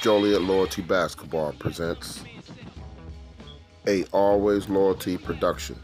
Joliet Loyalty Basketball presents a Always Loyalty production.